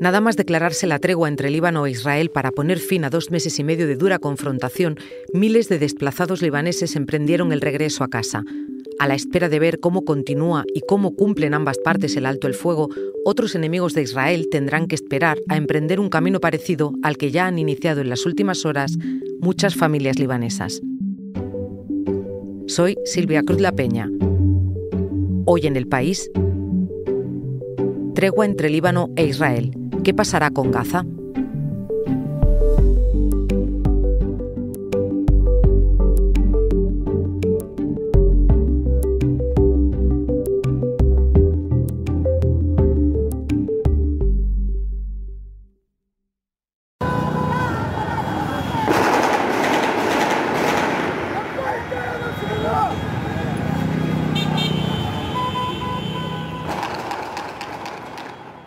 Nada más declararse la tregua entre Líbano e Israel para poner fin a dos meses y medio de dura confrontación, miles de desplazados libaneses emprendieron el regreso a casa. A la espera de ver cómo continúa y cómo cumplen ambas partes el alto el fuego, otros enemigos de Israel tendrán que esperar a emprender un camino parecido al que ya han iniciado en las últimas horas muchas familias libanesas. Soy Silvia Cruz La Peña. Hoy en el país, tregua entre Líbano e Israel. ¿Qué pasará con Gaza?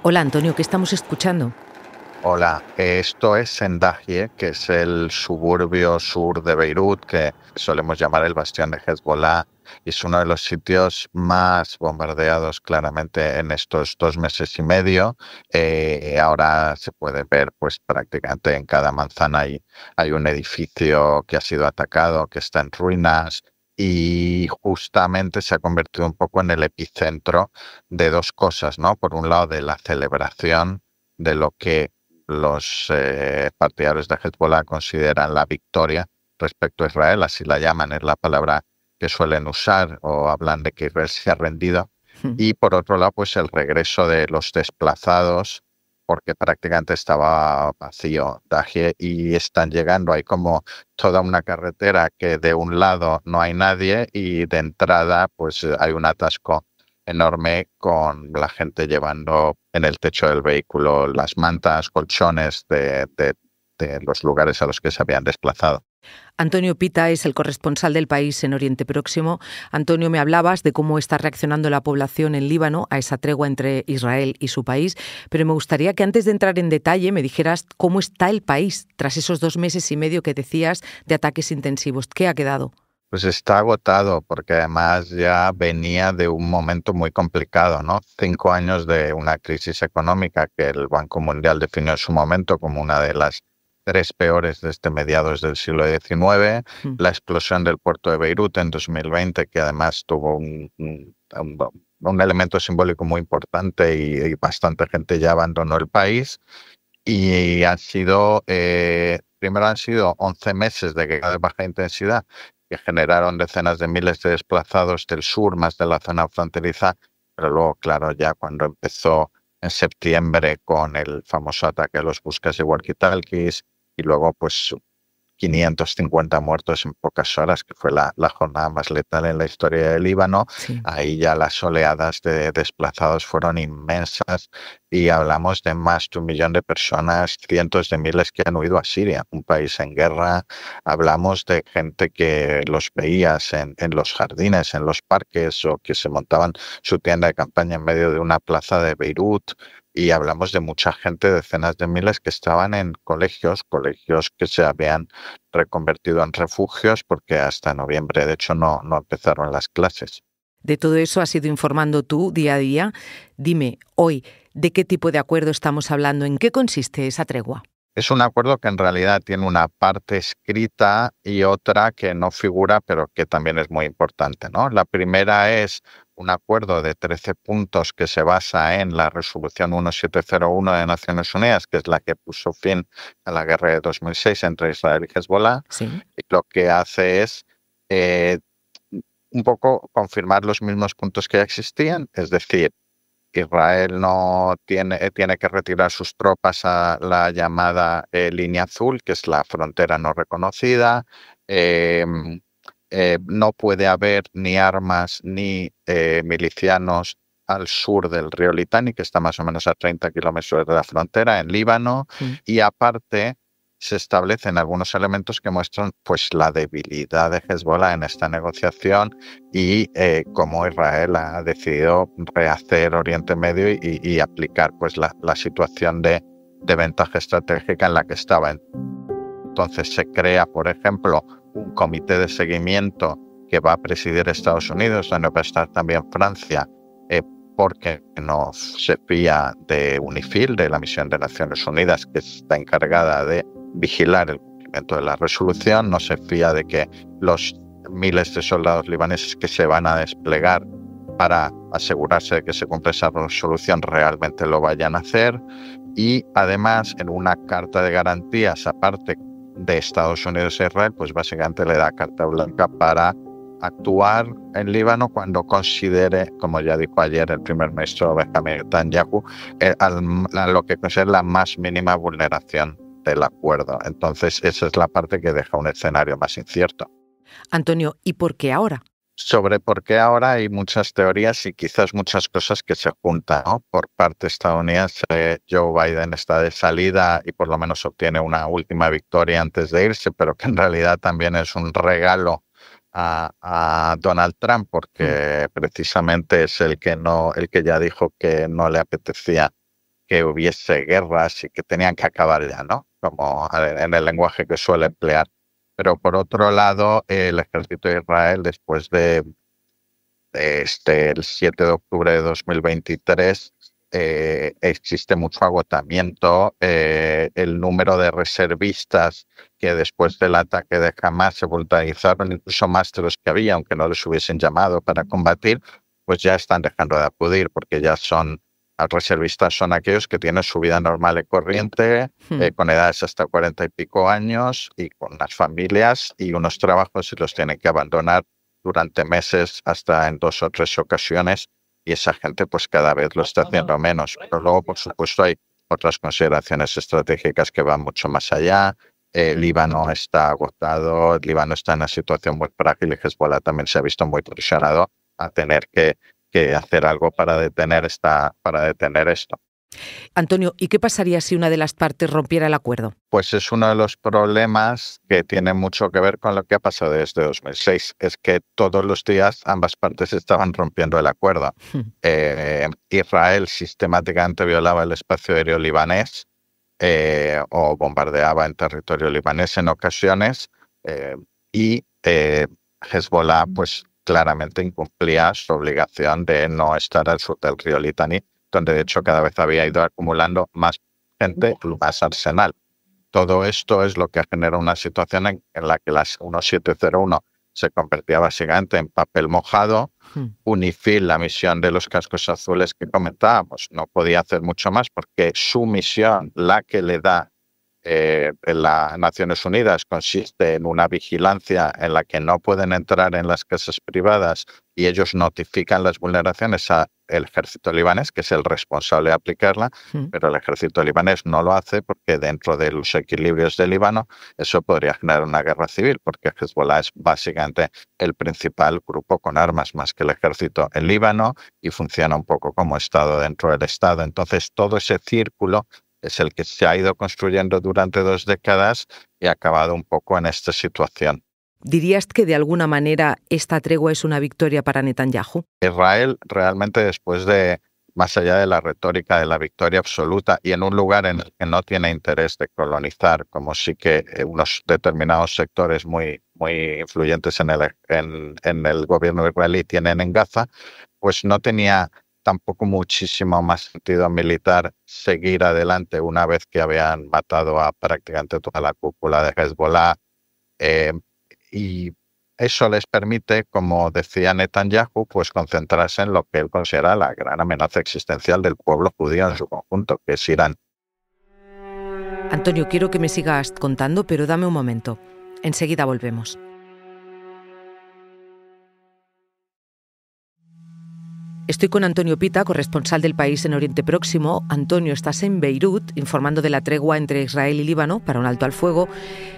Hola Antonio, ¿qué estamos escuchando? Hola, esto es Sendahie, que es el suburbio sur de Beirut, que solemos llamar el bastión de Hezbollah, es uno de los sitios más bombardeados claramente en estos dos meses y medio. Eh, ahora se puede ver, pues prácticamente en cada manzana hay, hay un edificio que ha sido atacado, que está en ruinas, y justamente se ha convertido un poco en el epicentro de dos cosas, ¿no? Por un lado, de la celebración de lo que los eh, partidarios de Hezbollah consideran la victoria respecto a Israel, así la llaman, es la palabra que suelen usar o hablan de que Israel se ha rendido. Y por otro lado, pues el regreso de los desplazados porque prácticamente estaba vacío y están llegando. Hay como toda una carretera que de un lado no hay nadie y de entrada pues hay un atasco enorme con la gente llevando en el techo del vehículo las mantas, colchones de, de los lugares a los que se habían desplazado. Antonio Pita es el corresponsal del país en Oriente Próximo. Antonio, me hablabas de cómo está reaccionando la población en Líbano a esa tregua entre Israel y su país, pero me gustaría que antes de entrar en detalle me dijeras cómo está el país tras esos dos meses y medio que decías de ataques intensivos. ¿Qué ha quedado? Pues está agotado porque además ya venía de un momento muy complicado, ¿no? Cinco años de una crisis económica que el Banco Mundial definió en su momento como una de las tres peores desde mediados del siglo XIX, mm. la explosión del puerto de Beirut en 2020, que además tuvo un, un, elemento simbólico muy importante y, bastante gente ya abandonó el país. Y han sido, eh, primero han sido 11 meses de guerra de baja intensidad que generaron decenas de miles de desplazados del sur, más de la zona fronteriza, pero luego, claro, ya cuando empezó en septiembre con el famoso ataque a los buscas de walkie-talkies, y luego pues 550 muertos en pocas horas, que fue la, la jornada más letal en la historia del Líbano. Ahí ya las oleadas de desplazados fueron inmensas y hablamos de más de un millón de personas, cientos de miles que han huido a Siria, un país en guerra. Hablamos de gente que los veías en, en los jardines, en los parques o que se montaban su tienda de campaña en medio de una plaza de Beirut y hablamos de mucha gente, decenas de miles que estaban en colegios, colegios que se habían reconvertido en refugios porque hasta noviembre de hecho no, no empezaron las clases. De todo eso has ido informando tú día a día. Dime, hoy, ¿de qué tipo de acuerdo estamos hablando? ¿En qué consiste esa tregua? Es un acuerdo que en realidad tiene una parte escrita y otra que no figura, pero que también es muy importante. ¿no? La primera es un acuerdo de 13 puntos que se basa en la resolución 1701 de Naciones Unidas, que es la que puso fin a la guerra de 2006 entre Israel y Hezbollah. Y lo que hace es eh, un poco confirmar los mismos puntos que ya existían, es decir, Israel no tiene, eh, tiene que retirar sus tropas a la llamada eh, línea azul, que es la frontera no reconocida. Em, eh, no puede haber ni armas ni milicianos al sur del río Litani, que está más o menos a 30 kilómetros de la frontera, en Líbano. Y aparte, se establecen algunos elementos que muestran pues la debilidad de Hezbollah en esta negociación y eh, cómo Israel ha decidido rehacer Oriente Medio y, aplicar pues la, situación de, de, ventaja estratégica en la que estaba. Entonces se crea, por ejemplo, un comité de seguimiento que va a presidir Estados Unidos, donde va a estar también Francia, porque no se fía de UNIFIL, de la misión de Naciones Unidas, que está encargada de vigilar el cumplimiento de la resolución, no se fía de que los miles de soldados libaneses que se van a desplegar para asegurarse de que se cumple esa resolución realmente lo vayan a hacer. Y además en una carta de garantías aparte de Estados Unidos e Israel, pues básicamente le da carta blanca para actuar en Líbano cuando considere, como ya dijo ayer el primer ministro Benjamin Netanyahu, eh, a lo que considera la más mínima vulneración del acuerdo. Entonces, esa es la parte que deja un escenario más incierto. Antonio, ¿y por qué ahora? Sobre por qué ahora hay muchas teorías y quizás muchas cosas que se juntan. Por parte estadounidense, Joe Biden está de salida y por lo menos obtiene una última victoria antes de irse, pero que en realidad también es un regalo a, Donald Trump porque mm. precisamente es el que no, el que ya dijo que no le apetecía que hubiese guerras y que tenían que acabar ya, ¿no? Como en el lenguaje que suele emplear. Pero por otro lado, el ejército de Israel, después de, este, el 7 de octubre de 2023, eh, existe mucho agotamiento. Eh, el número de reservistas que después del ataque de Hamas se voluntarizaron, incluso más de los que había, aunque no les hubiesen llamado para combatir, pues ya están dejando de acudir porque ya son reservistas son aquellos que tienen su vida normal y corriente, hmm. eh, con edades hasta cuarenta y pico años y con las familias y unos trabajos y los tienen que abandonar durante meses hasta en dos o tres ocasiones y esa gente pues cada vez lo está haciendo menos. Pero luego, por supuesto, hay otras consideraciones estratégicas que van mucho más allá. El Líbano está agotado, el Líbano está en una situación muy frágil y Hezbollah también se ha visto muy presionado a tener que, que hacer algo para detener, esta, para detener esto. Antonio, ¿y qué pasaría si una de las partes rompiera el acuerdo? Pues es uno de los problemas que tiene mucho que ver con lo que ha pasado desde 2006. Es que todos los días ambas partes estaban rompiendo el acuerdo. Hmm. Eh, Israel sistemáticamente violaba el espacio aéreo libanés eh, o bombardeaba en territorio libanés en ocasiones eh, y Hezbollah pues claramente incumplía su obligación de no estar al sur del río Litani donde de hecho cada vez había ido acumulando más gente, más arsenal. Todo esto es lo que genera una situación en, la que la 1701 se convertía básicamente en papel mojado. Hmm. Unifil, la misión de los cascos azules que comentábamos, no podía hacer mucho más porque su misión, la que le da eh, las Naciones Unidas consiste en una vigilancia en la que no pueden entrar en las casas privadas y ellos notifican las vulneraciones al ejército libanés, que es el responsable de aplicarla, hmm. pero el ejército libanés no lo hace porque dentro de los equilibrios del Líbano eso podría generar una guerra civil, porque Hezbollah es básicamente el principal grupo con armas más que el ejército en Líbano y funciona un poco como Estado dentro del Estado. Entonces todo ese círculo es el que se ha ido construyendo durante dos décadas y ha acabado un poco en esta situación. ¿Dirías que de alguna manera esta tregua es una victoria para Netanyahu? Israel realmente después de, más allá de la retórica de la victoria absoluta y en un lugar en el que no tiene interés de colonizar, como sí que eh, unos determinados sectores muy, muy influyentes en el, en, en el gobierno israelí tienen en Gaza, pues no tenía tampoco muchísimo más sentido militar seguir adelante una vez que habían matado a prácticamente toda la cúpula de Hezbollah. Eh, y eso les permite, como decía Netanyahu, pues concentrarse en lo que él considera la gran amenaza existencial del pueblo judío en su conjunto, que es Irán. Antonio, quiero que me sigas contando, pero dame un momento. Enseguida volvemos. Estoy con Antonio Pita, corresponsal del país en Oriente Próximo. Antonio, estás en Beirut informando de la tregua entre Israel y Líbano para un alto al fuego.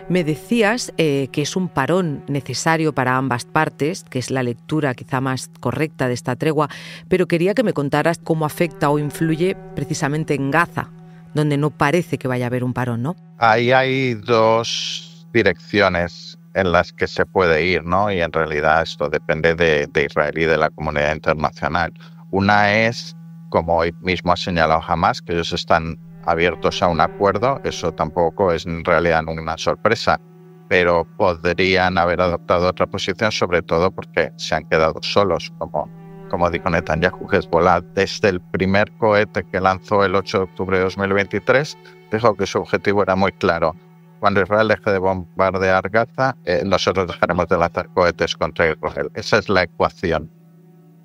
Me decías eh, que es un parón necesario para ambas partes, que es la lectura quizá más correcta de esta tregua, pero quería que me contaras cómo afecta o influye precisamente en Gaza, donde no parece que vaya a haber un parón, ¿no? Ahí hay dos direcciones en las que se puede ir, ¿no? Y en realidad esto depende de, Israel y de la comunidad internacional. Una es, como hoy mismo ha señalado Hamas, que ellos están abiertos a un acuerdo. Eso tampoco es en realidad una sorpresa, pero podrían haber adoptado otra posición, sobre todo porque se han quedado solos, como como dijo Netanyahu, Hezbollah, desde el primer cohete que lanzó el 8 de octubre de 2023, dijo que su objetivo era muy claro. Cuando Israel deje de bombardear Gaza, eh, nosotros dejaremos de lanzar cohetes contra Israel. Esa es la ecuación.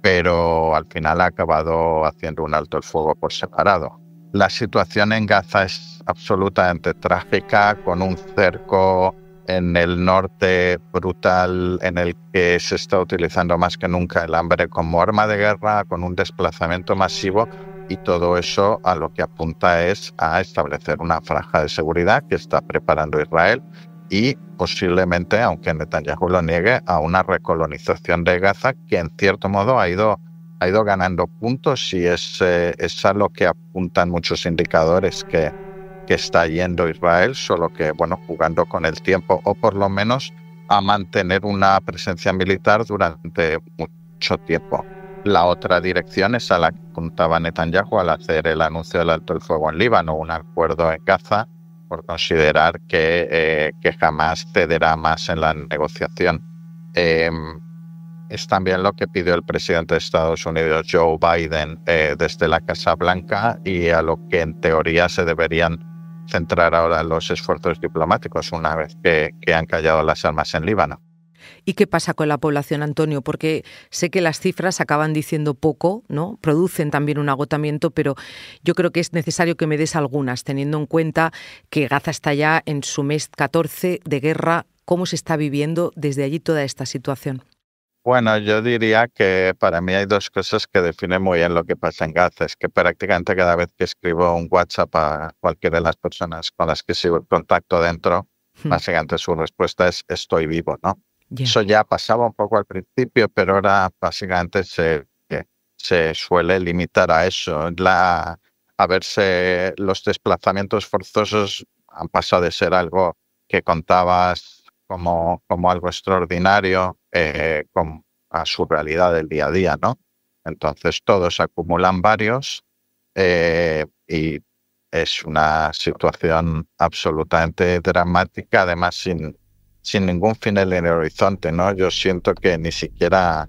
Pero al final ha acabado haciendo un alto el fuego por separado. La situación en Gaza es absolutamente trágica, con un cerco en el norte brutal en el que se está utilizando más que nunca el hambre como arma de guerra, con un desplazamiento masivo y todo eso a lo que apunta es a establecer una franja de seguridad que está preparando Israel y posiblemente, aunque Netanyahu lo niegue, a una recolonización de Gaza que en cierto modo ha ido, ha ido ganando puntos y es, eh, a lo que apuntan muchos indicadores que que está yendo Israel, solo que, bueno, jugando con el tiempo o por lo menos a mantener una presencia militar durante mucho tiempo. La otra dirección es a la que apuntaba Netanyahu al hacer el anuncio del alto el fuego en Líbano, un acuerdo en Gaza, por considerar que, eh, que jamás cederá más en la negociación. Em, es también lo que pidió el presidente de Estados Unidos, Joe Biden, eh, desde la Casa Blanca y a lo que en teoría se deberían centrar ahora los esfuerzos diplomáticos una vez que, han callado las armas en Líbano. ¿Y qué pasa con la población, Antonio? Porque sé que las cifras acaban diciendo poco, ¿no? Producen también un agotamiento, pero yo creo que es necesario que me des algunas, teniendo en cuenta que Gaza está ya en su mes 14 de guerra. ¿Cómo se está viviendo desde allí toda esta situación? Bueno, yo diría que para mí hay dos cosas que definen muy bien lo que pasa en Gaza. Es que prácticamente cada vez que escribo un WhatsApp a cualquiera de las personas con las que sigo el contacto dentro, hmm. básicamente su respuesta es estoy vivo, ¿no? Eso ya pasaba un poco al principio, pero ahora básicamente se, se suele limitar a eso. La, a verse los desplazamientos forzosos han pasado de ser algo que contabas como, como algo extraordinario eh, con, a su realidad del día a día, ¿no? Entonces todos acumulan varios eh, y es una situación absolutamente dramática, además sin, sin ningún final en el horizonte, ¿no? Yo siento que ni siquiera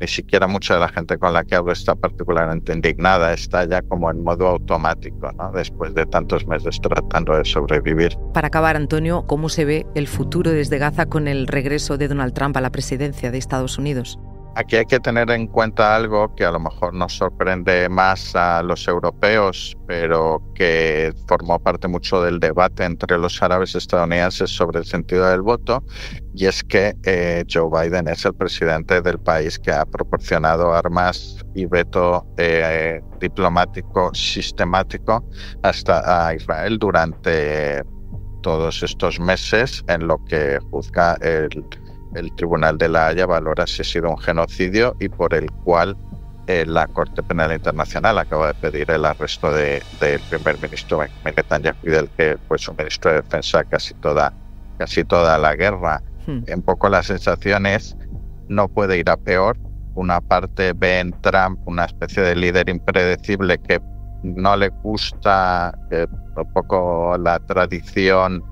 ni siquiera mucha de la gente con la que hablo está particularmente indignada, está ya como en modo automático, ¿no? después de tantos meses tratando de sobrevivir. Para acabar, Antonio, ¿cómo se ve el futuro desde Gaza con el regreso de Donald Trump a la presidencia de Estados Unidos? Aquí hay que tener en cuenta algo que a lo mejor nos sorprende más a los europeos, pero que formó parte mucho del debate entre los árabes estadounidenses sobre el sentido del voto, y es que eh, Joe Biden es el presidente del país que ha proporcionado armas y veto eh, diplomático sistemático hasta a Israel durante todos estos meses en lo que juzga el el Tribunal de la Haya valora si ha sido un genocidio y por el cual eh, la Corte Penal Internacional acaba de pedir el arresto del primer ministro Netanyahu y del que fue su ministro de Defensa casi toda, casi toda la guerra. Hmm. Un poco la sensación es no puede ir a peor. Una parte ve en Trump una especie de líder impredecible que no le gusta un poco la tradición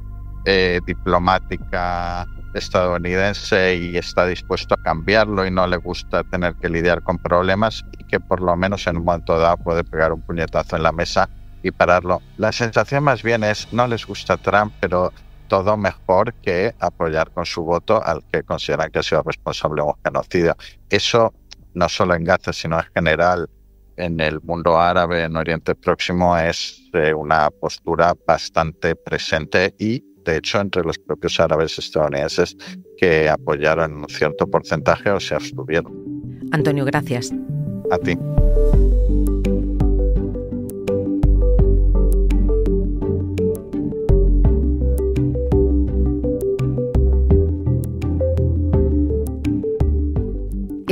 eh, diplomática estadounidense y está dispuesto a cambiarlo y no le gusta tener que lidiar con problemas y que por lo menos en un momento dado puede pegar un puñetazo en la mesa y pararlo. La sensación más bien es no les gusta Trump, pero todo mejor que apoyar con su voto al que consideran que ha sido responsable de un genocidio. Eso no solo en Gaza, sino en general en el mundo árabe, en Oriente Próximo, es eh, una postura bastante presente y de hecho, entre los propios árabes estadounidenses que apoyaron un cierto porcentaje o se abstuvieron. Antonio, gracias. A ti.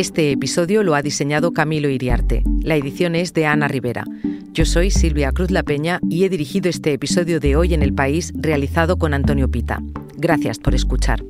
Este episodio lo ha diseñado Camilo Iriarte. La edición es de Ana Rivera. Yo soy Silvia Cruz La Peña y he dirigido este episodio de Hoy en el País realizado con Antonio Pita. Gracias por escuchar.